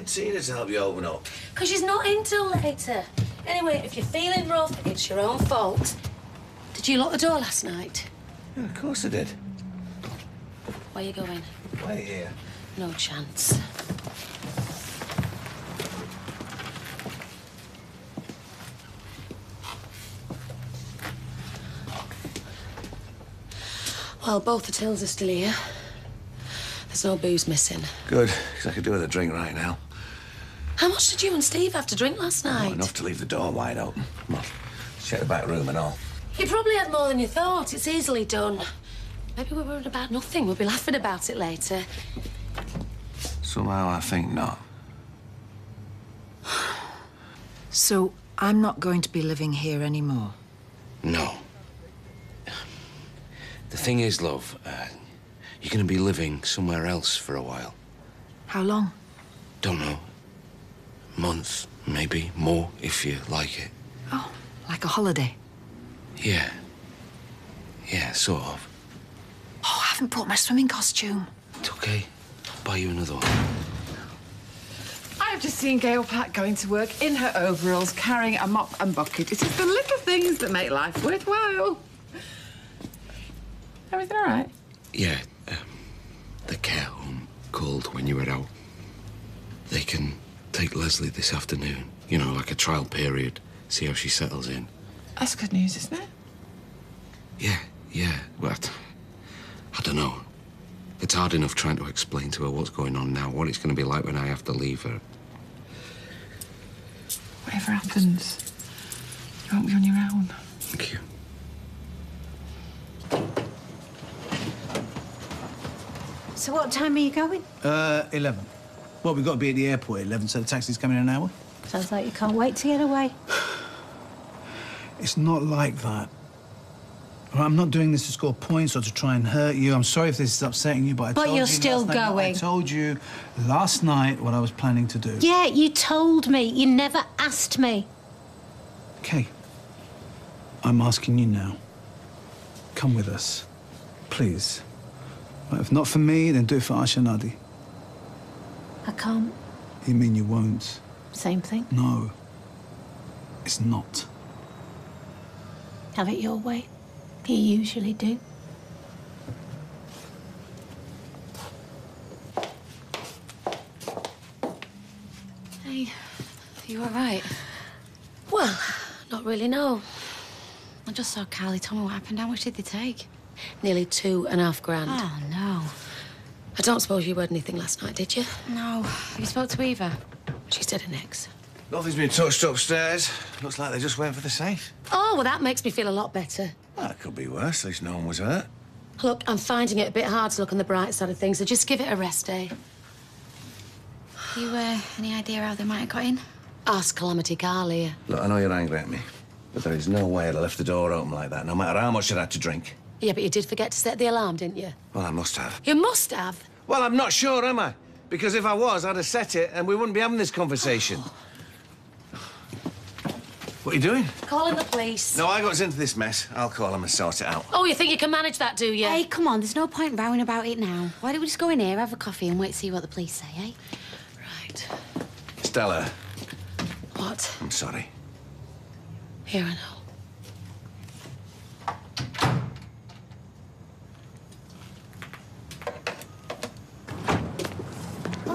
get Tina to help you open up? Because she's not in till later. Anyway, if you're feeling rough, it's your own fault. Did you lock the door last night? Yeah, of course I did. Where are you going? Wait here. No chance. Well, both the tills are still here. There's no booze missing. Good, because I could do with a drink right now. How much did you and Steve have to drink last night? Not enough to leave the door wide open. Come on, check the back room and all. You probably had more than you thought. It's easily done. Maybe we're worried about nothing. We'll be laughing about it later. Somehow I think not. So I'm not going to be living here anymore. No. The thing is, love, uh, you're going to be living somewhere else for a while. How long? Don't know. Month, maybe more, if you like it. Oh, like a holiday. Yeah. Yeah, sort of. Oh, I haven't brought my swimming costume. It's okay. I'll buy you another one. I've just seen Gail Platt going to work in her overalls, carrying a mop and bucket. It is the little things that make life worthwhile. Everything all right? Yeah, um, the care home called when you were out. They can take Lesley this afternoon. You know, like a trial period. See how she settles in. That's good news, isn't it? Yeah, yeah. Well, I don't know. It's hard enough trying to explain to her what's going on now, what it's going to be like when I have to leave her. Whatever happens, you won't be on your own. Thank you. So what time are you going? Uh, 11. Well, we've got to be at the airport at 11, so the taxi's coming in an hour. Sounds like you can't wait to get away. It's not like that. Right, I'm not doing this to score points or to try and hurt you. I'm sorry if this is upsetting you, but I But told you're you still night, I told you last night what I was planning to do. Yeah, you told me. You never asked me. Okay. I'm asking you now. Come with us. Please. Right, if not for me, then do it for Asha Nadi. I can't. You mean you won't? Same thing. No. It's not. Have it your way. You usually do. Hey, you all right? Well, not really, no. I just saw Carly. Tell me what happened. How much did they take? Nearly two and a half grand. Oh, no. I don't suppose you heard anything last night, did you? No. Have you spoke to Eva? She's dead of next. Nothing's been touched upstairs. Looks like they just went for the safe. Oh, well, that makes me feel a lot better. Well, it could be worse. At least no one was hurt. Look, I'm finding it a bit hard to look on the bright side of things, so just give it a rest eh? You, uh, any idea how they might have got in? Ask Calamity Carly. Look, I know you're angry at me, but there is no way I'd have left the door open like that, no matter how much I'd had to drink. Yeah, but you did forget to set the alarm, didn't you? Well, I must have. You must have. Well, I'm not sure, am I? Because if I was, I'd have set it and we wouldn't be having this conversation. what are you doing? Calling the police. No, I got us into this mess. I'll call them and sort it out. Oh, you think you can manage that, do you? Hey, come on. There's no point rowing about it now. Why don't we just go in here, have a coffee, and wait to see what the police say, eh? Right. Stella, What? I'm sorry. Here, I know.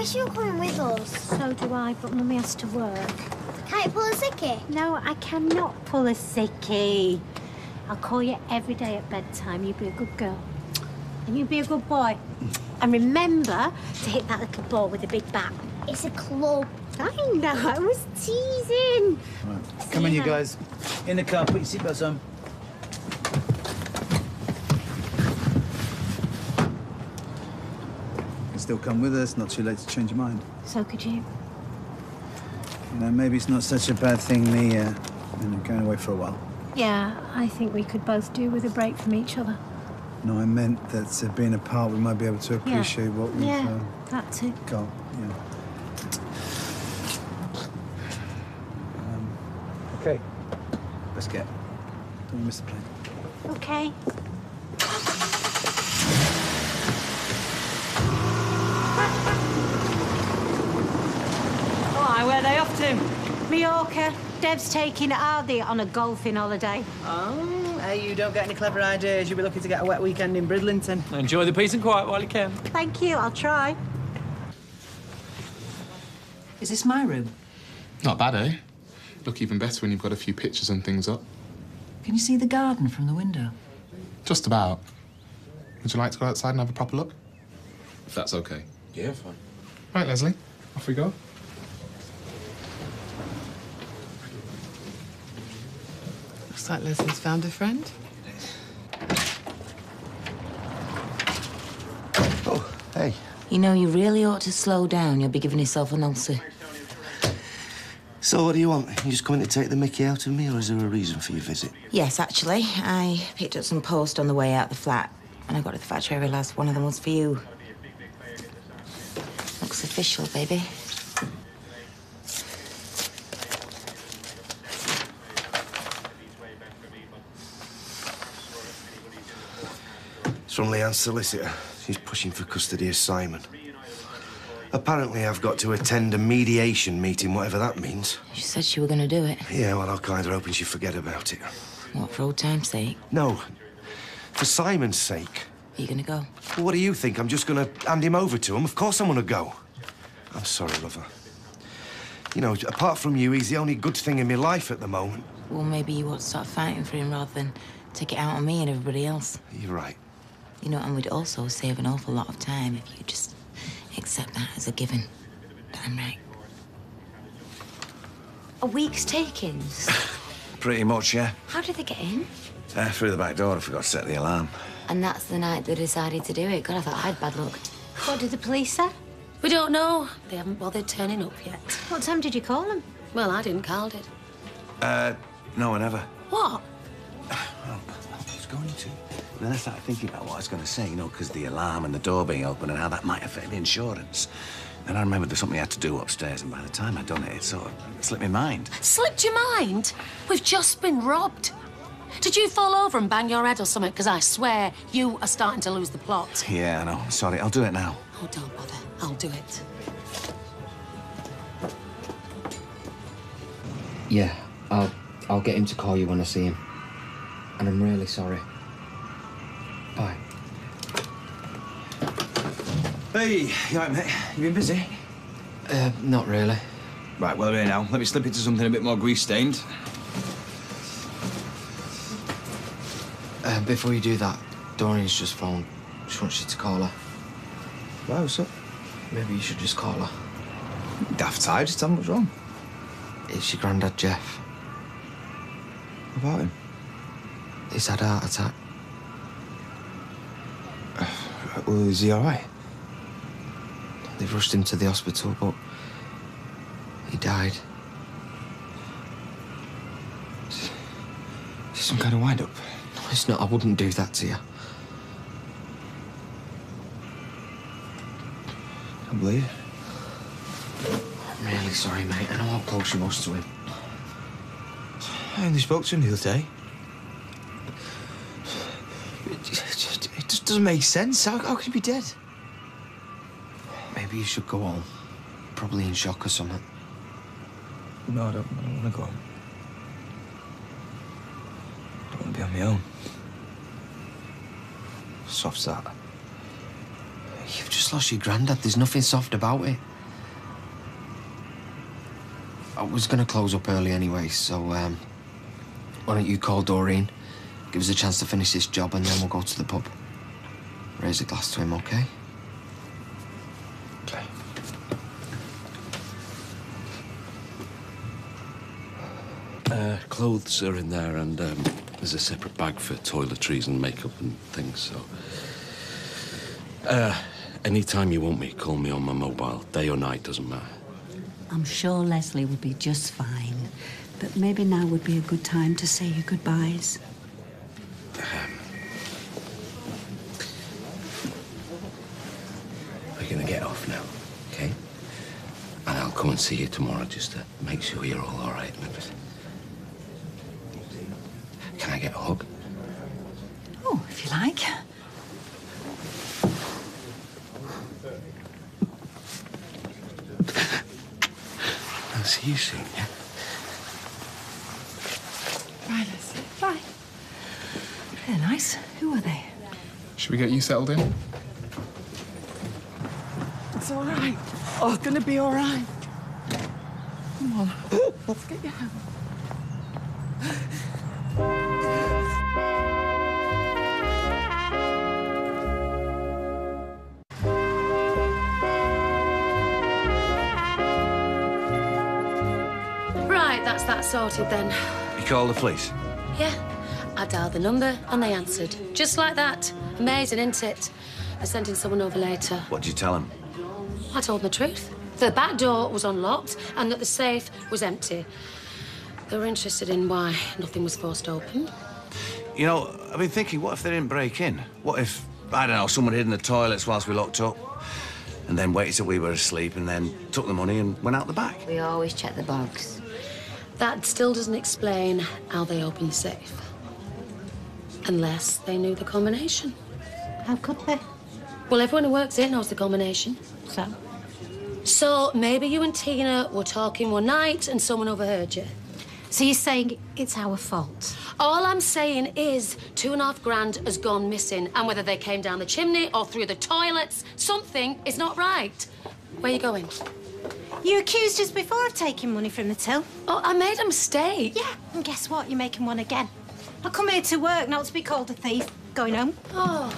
Wish you were coming with us. So do I, but Mummy has to work. Can't you pull a sickie? No, I cannot pull a sickie. I'll call you every day at bedtime. You be a good girl. And you be a good boy. And remember to hit that little ball with a big bat. It's a club. I know, I was teasing. Right. Come on, you guys. In the car, put your seatbelts on. You can still come with us, not too late to change your mind. So could you. You know, maybe it's not such a bad thing, me, uh, know, going away for a while. Yeah, I think we could both do with a break from each other. No, I meant that uh, being apart, we might be able to appreciate what we've Yeah, uh, that too. got. Yeah. Um, okay, let's get. Don't miss the plane. Okay. Why, where are they off to? Mallorca. Dev's taking Aadi on a golfing holiday. Oh, hey, you don't get any clever ideas. You'll be lucky to get a wet weekend in Bridlington. Enjoy the peace and quiet while you can. Thank you, I'll try. Is this my room? Not bad, eh? Look even better when you've got a few pictures and things up. Can you see the garden from the window? Just about. Would you like to go outside and have a proper look? If that's okay. Yeah, fine. Right, Lesley, off we go. Looks like Lesley's found a friend. Oh, hey. You know, you really ought to slow down. You'll be giving yourself an ulcer. So, what do you want? You just coming to take the mickey out of me, or is there a reason for your visit? Yes, actually. I picked up some post on the way out the flat. When I got to the factory, I realised one of them was for you. Looks official, baby. From Leanne's solicitor. She's pushing for custody of Simon. Apparently, I've got to attend a mediation meeting, whatever that means. She said she were going to do it. Yeah, well, I'm kind of hoping she'd forget about it. What, for old time's sake? No, for Simon's sake. Are you going to go? Well, what do you think? I'm just going to hand him over to him? Of course I'm going to go. I'm sorry, lover. You know, apart from you, he's the only good thing in my life at the moment. Well, maybe you ought to start fighting for him rather than take it out on me and everybody else. You're right. You know, and we'd also save an awful lot of time if you just accept that as a given. Damn right. A week's takings. Pretty much, yeah. How did they get in? Uh, through the back door, I forgot to set the alarm. And that's the night they decided to do it. God, I thought I had bad luck. What did the police say? We don't know. They haven't bothered turning up yet. What time did you call them? Well, I didn't. Karl did. Uh, no one ever. What? I was going to. And then I started thinking about what I was going to say, you know, because the alarm and the door being open and how that might affect the insurance. And I remembered there's something I had to do upstairs, and by the time I'd done it, it sort of slipped my mind. Slipped your mind? We've just been robbed. Did you fall over and bang your head or something? Because I swear you are starting to lose the plot. Yeah, I know. Sorry, I'll do it now. Oh, don't bother. I'll do it. Yeah, I'll I'll get him to call you when I see him. And I'm really sorry. Bye. Hey, you right, mate? You been busy? Uh, not really. Right, well, here now. Let me slip into something a bit more grease-stained. Uh, before you do that, Doreen's just phoned. She wants you to call her. Why, what's up? Maybe you should just call her. Daft tired, just tell me what's wrong. It's your granddad, Jeff. What about him? He's had a heart attack. Well, is he all right? They've rushed him to the hospital, but he died. Is some kind of wind-up? No, it's not. I wouldn't do that to you. I believe. I'm really sorry, mate. I know how close you was to him. I only spoke to him the other day. Just doesn't make sense. How, how could he be dead? Maybe you should go home. Probably in shock or something. No, I don't, I don't want to go home. I don't want to be on my own. Soft's that. You've just lost your granddad. There's nothing soft about it. I was going to close up early anyway, so um, why don't you call Doreen, give us a chance to finish this job, and then we'll go to the pub. Raise a glass to him, okay? Okay. Uh, clothes are in there, and um, there's a separate bag for toiletries and makeup and things. So, uh, anytime you want me, call me on my mobile. Day or night doesn't matter. I'm sure Lesley will be just fine. But maybe now would be a good time to say your goodbyes. We're gonna get off now, okay? And I'll see you tomorrow just to make sure you're all all right and everything. Can I get a hug? Oh, if you like. I'll see you soon, yeah? Bye, Lesley. Bye. They're nice. Who are they? Should we get you settled in? It's all right. Oh, it's gonna be all right. Come on. Let's get you home. Right, that's that sorted then. You call the police? Yeah. I dialed the number and they answered. Just like that. Amazing, isn't it? I sent in someone over later. What'd you tell them? I told them the truth. The back door was unlocked and that the safe was empty. They were interested in why nothing was forced open. You know, I've been thinking, what if they didn't break in? What if, I don't know, someone hid in the toilets whilst we locked up? And then waited till we were asleep and then took the money and went out the back? We always check the box. That still doesn't explain how they opened the safe. Unless they knew the combination. How could they? Well, everyone who works here knows the combination. So? So maybe you and Tina were talking one night and someone overheard you. So you're saying it's our fault? All I'm saying is two and a half grand has gone missing, and whether they came down the chimney or through the toilets, something is not right. Where are you going? You accused us before of taking money from the till. Oh, I made a mistake. Yeah, and guess what? You're making one again. I come here to work, not to be called a thief. Going home. Oh.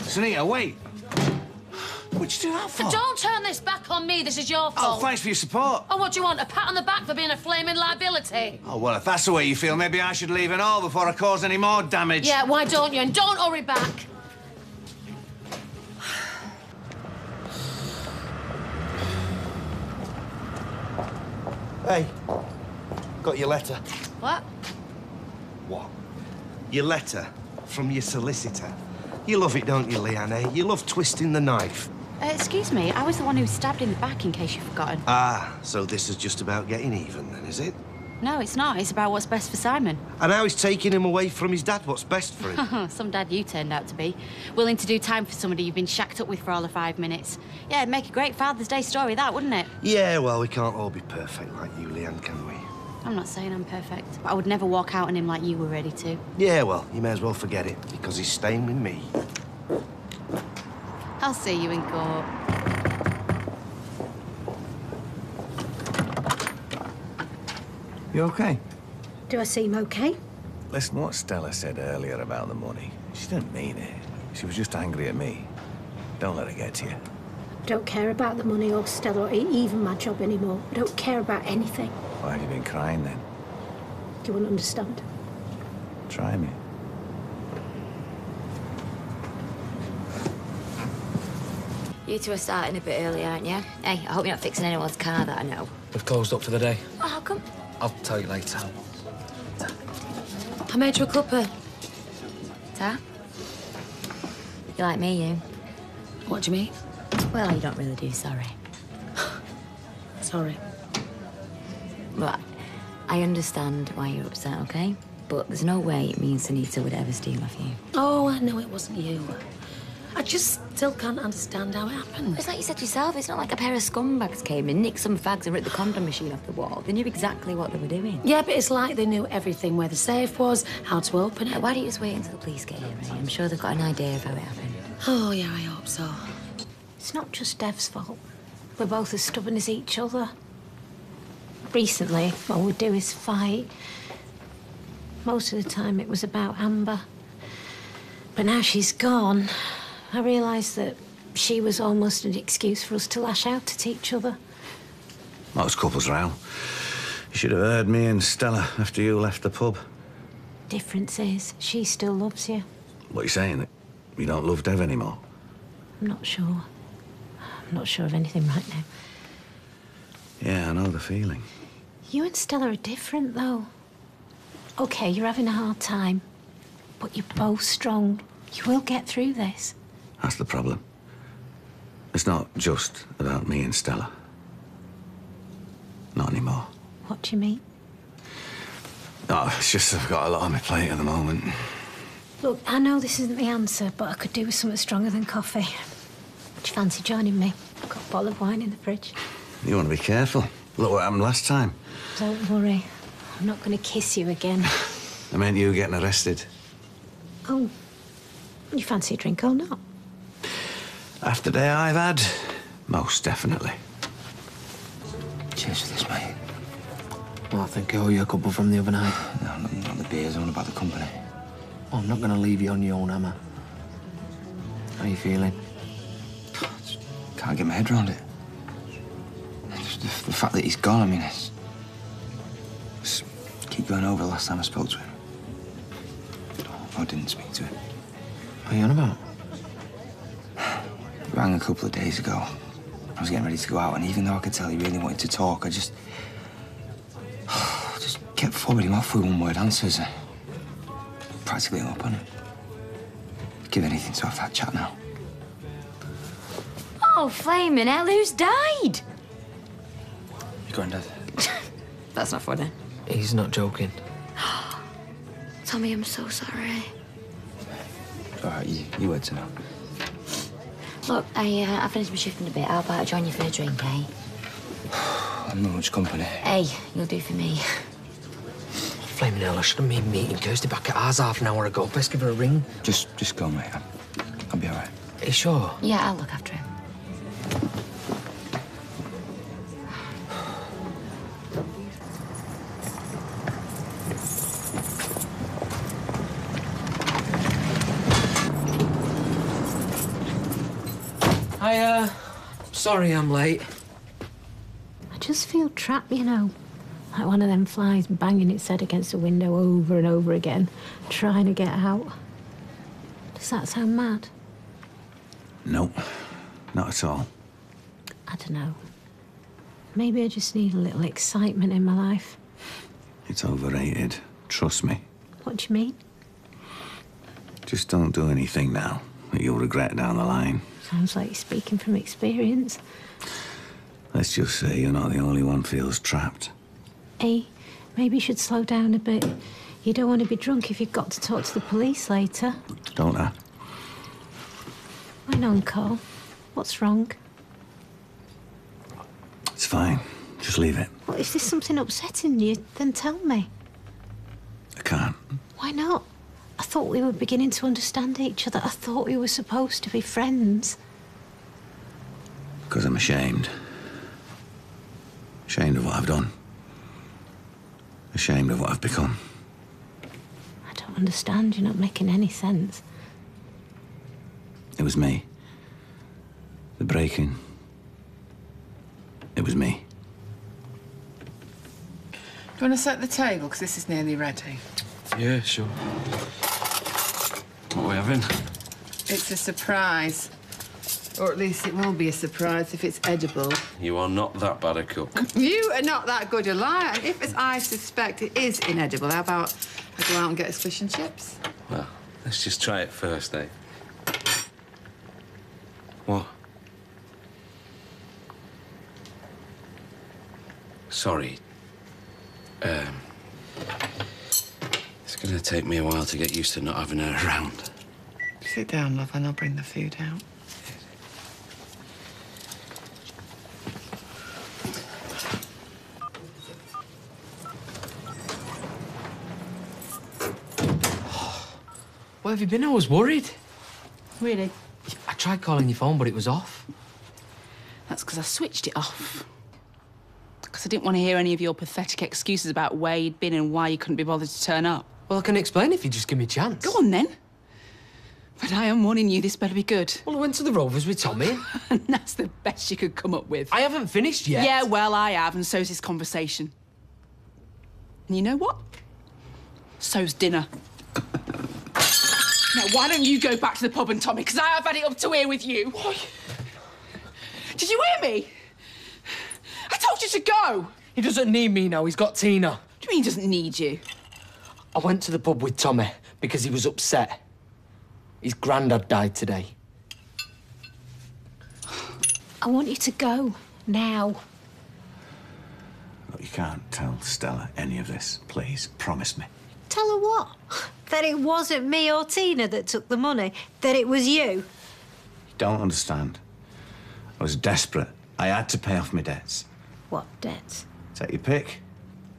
Sunita, wait. What'd you do that for? Don't turn this back on me. This is your oh, fault. Oh, thanks for your support. Oh, what do you want? A pat on the back for being a flaming liability? Oh, well, if that's the way you feel, maybe I should leave and all before I cause any more damage. Yeah, why don't you? And don't hurry back. Hey, got your letter. What? What? Your letter from your solicitor. You love it, don't you, Leanne? You love twisting the knife. Uh, excuse me, I was the one who was stabbed in the back in case you've forgotten. Ah, so this is just about getting even, then, is it? No, it's not. It's about what's best for Simon. And now he's taking him away from his dad. What's best for him? Some dad you turned out to be. Willing to do time for somebody you've been shacked up with for all of five minutes. Yeah, it'd make a great Father's Day story, that, wouldn't it? yeah, well, we can't all be perfect like you, Leanne, can we? I'm not saying I'm perfect, but I would never walk out on him like you were ready to. Yeah, well, you may as well forget it, because he's staying with me. I'll see you in court. You okay? Do I seem okay? Listen, what Stella said earlier about the money, she didn't mean it. She was just angry at me. Don't let it get to you. I don't care about the money or Stella or even my job anymore. I don't care about anything. Why have you been crying then? Do you want to understand? Try me. You two are starting a bit early, aren't you? Hey, I hope you're not fixing anyone's car that I know. We've closed up for the day. Oh, how come? I'll tell you later. I made you a cuppa. Ta? You like me, you? What do you mean? Well, you don't really do, sorry. Sorry. But I understand why you're upset, okay? But there's no way it means Anita would ever steal off you. Oh, I know it wasn't you. I just still can't understand how it happened. It's like you said yourself, it's not like a pair of scumbags came in, nicked some fags and ripped the condom machine off the wall. They knew exactly what they were doing. Yeah, but it's like they knew everything where the safe was, how to open it. Why don't you just wait until the police get here, Ray? I'm sure they've got an idea of how it happened. Oh, yeah, I hope so. It's not just Dev's fault. We're both as stubborn as each other. Recently, all we do is fight. Most of the time, it was about Amber. But now she's gone, I realised that she was almost an excuse for us to lash out at each other. Most couples row. You should have heard me and Stella after you left the pub. Difference is, she still loves you. What are you saying? That you don't love Dev anymore? I'm not sure. I'm not sure of anything right now. Yeah, I know the feeling. You and Stella are different, though. Okay, you're having a hard time, but you're both strong. You will get through this. That's the problem. It's not just about me and Stella. Not anymore. What do you mean? No, it's just I've got a lot on my plate at the moment. Look, I know this isn't the answer, but I could do with something stronger than coffee. Do you fancy joining me? I've got a bottle of wine in the fridge. You want to be careful. Look what happened last time. Don't worry. I'm not going to kiss you again. I meant you getting arrested. oh, you fancy a drink or not? After the day I've had, most definitely. Cheers for this, mate. Well, I think I owe you a couple from the other night. No, not, not the beers, I want about the company. Oh, I'm not going to leave you on your own, am I? How are you feeling? Can't get my head around it. Just the, the fact that he's gone, I mean, it's. Just keep going over the last time I spoke to him. Oh, I didn't speak to him. What are you on about? He rang a couple of days ago. I was getting ready to go out, and even though I could tell he really wanted to talk, I just. just kept fobbing him off with one word answers. Practically hung up on him. Give anything to have that chat now. Oh, flaming hell, who's died? Your granddad. That's not funny. He's not joking. Tommy, I'm so sorry. All right, you, you were to know. Look, I, uh, I finished my shift in a bit. How about I join you for a drink, eh? I'm not much company. Hey, you'll do for me. Flaming hell, I should have made a meeting Kirsty back at ours half an hour ago. Best give her a ring. Just, just go, mate. I'll, I'll be all right. Are you sure? Yeah, I'll look after him. Sorry I'm late. I just feel trapped, you know. Like one of them flies banging its head against the window over and over again, trying to get out. Does that sound mad? Nope, not at all. I don't know. Maybe I just need a little excitement in my life. It's overrated. Trust me. What do you mean? Just don't do anything now that you'll regret down the line. Sounds like you're speaking from experience. Let's just say you're not the only one feels trapped. Hey, maybe you should slow down a bit. You don't want to be drunk if you've got to talk to the police later. Don't I? Why on, Karl? What's wrong? It's fine. Just leave it. Well, if there's something upsetting you, then tell me. I can't. Why not? I thought we were beginning to understand each other. I thought we were supposed to be friends. Because I'm ashamed. Ashamed of what I've done. Ashamed of what I've become. I don't understand. You're not making any sense. It was me. The breaking. It was me. Do you want to set the table? Because this is nearly ready. Yeah, sure. What are we having? It's a surprise. Or at least it will be a surprise if it's edible. You are not that bad a cook. You are not that good a liar. And if, as I suspect, it is inedible, how about I go out and get us fish and chips? Well, let's just try it first, eh? What? Sorry. Um, it's gonna take me a while to get used to not having her around. Sit down, love, and I'll bring the food out. Where have you been? I was worried. Really? I tried calling your phone, but it was off. That's because I switched it off. Because I didn't want to hear any of your pathetic excuses about where you'd been and why you couldn't be bothered to turn up. Well, I can explain if you just give me a chance. Go on then. But I am warning you, this better be good. Well, I went to the Rovers with Tommy. and that's the best you could come up with. I haven't finished yet. Yeah, well, I have, and so's this conversation. And you know what? So's dinner. now, why don't you go back to the pub and Tommy? Because I have had it up to here with you. Why? Did you hear me? I told you to go. He doesn't need me now. He's got Tina. What do you mean he doesn't need you? I went to the pub with Tommy because he was upset. His granddad died today. I want you to go now. Look, you can't tell Stella any of this. Please, promise me. Tell her what? That it wasn't me or Tina that took the money. That it was you. You don't understand. I was desperate. I had to pay off my debts. What debts? Take your pick.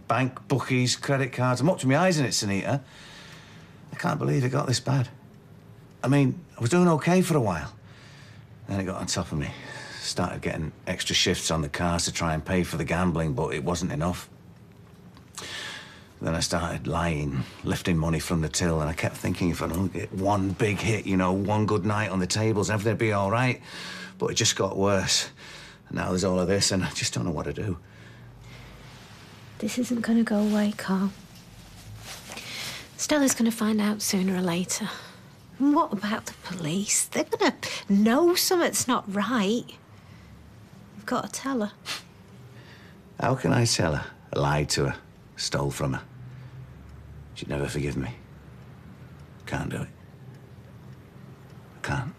Bank, bookies, credit cards. I'm up to my eyes in it, Sunita. I can't believe it got this bad. I mean, I was doing okay for a while. Then it got on top of me. Started getting extra shifts on the cars to try and pay for the gambling, but it wasn't enough. Then I started lying, lifting money from the till, and I kept thinking if I don't get one big hit, you know, one good night on the tables, everything'd be all right. But it just got worse. And now there's all of this, and I just don't know what to do. This isn't going to go away, Karl. Stella's going to find out sooner or later. And what about the police? They're going to know something's not right. You've got to tell her. How can I tell her? I lied to her, stole from her. She'd never forgive me. Can't do it. I can't.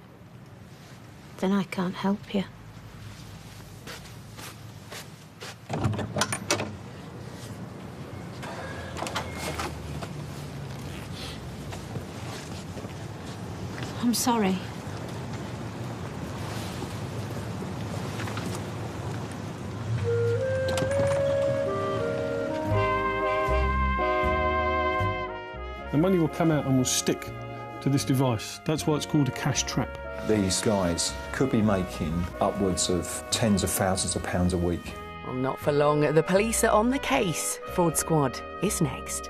Then I can't help you. I'm sorry. The money will come out and will stick to this device. That's why it's called a cash trap. These guys could be making upwards of tens of thousands of pounds a week. Well, not for long. The police are on the case. Fraud Squad is next.